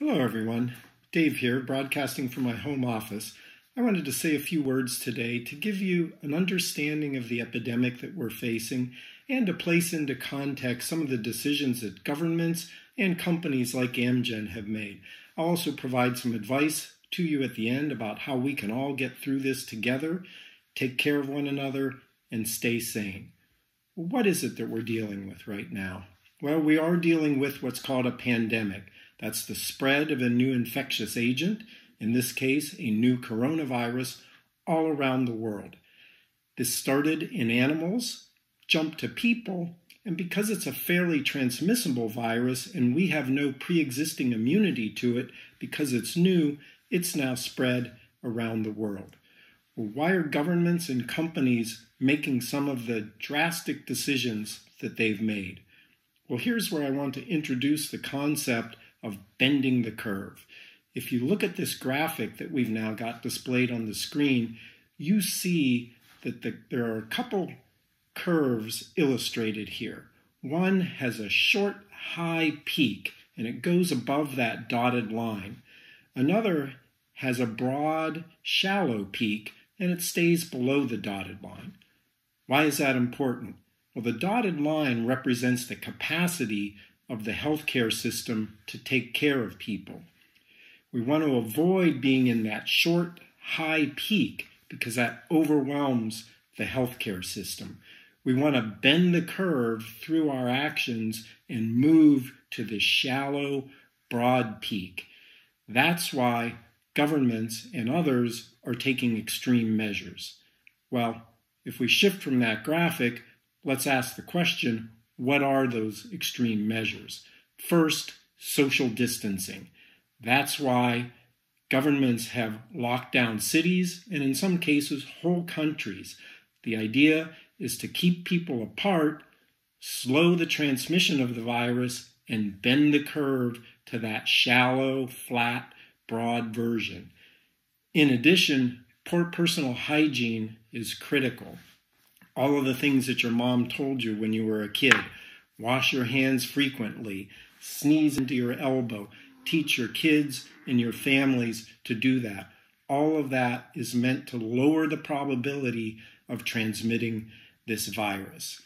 Hello, everyone. Dave here, broadcasting from my home office. I wanted to say a few words today to give you an understanding of the epidemic that we're facing and to place into context some of the decisions that governments and companies like Amgen have made. I'll also provide some advice to you at the end about how we can all get through this together, take care of one another, and stay sane. What is it that we're dealing with right now? Well, we are dealing with what's called a pandemic. That's the spread of a new infectious agent, in this case, a new coronavirus, all around the world. This started in animals, jumped to people, and because it's a fairly transmissible virus and we have no pre existing immunity to it because it's new, it's now spread around the world. Well, why are governments and companies making some of the drastic decisions that they've made? Well, here's where I want to introduce the concept of bending the curve. If you look at this graphic that we've now got displayed on the screen, you see that the, there are a couple curves illustrated here. One has a short, high peak, and it goes above that dotted line. Another has a broad, shallow peak, and it stays below the dotted line. Why is that important? Well, the dotted line represents the capacity of the healthcare system to take care of people. We want to avoid being in that short, high peak because that overwhelms the healthcare system. We want to bend the curve through our actions and move to the shallow, broad peak. That's why governments and others are taking extreme measures. Well, if we shift from that graphic, let's ask the question what are those extreme measures? First, social distancing. That's why governments have locked down cities and, in some cases, whole countries. The idea is to keep people apart, slow the transmission of the virus, and bend the curve to that shallow, flat, broad version. In addition, poor personal hygiene is critical all of the things that your mom told you when you were a kid. Wash your hands frequently, sneeze into your elbow, teach your kids and your families to do that. All of that is meant to lower the probability of transmitting this virus.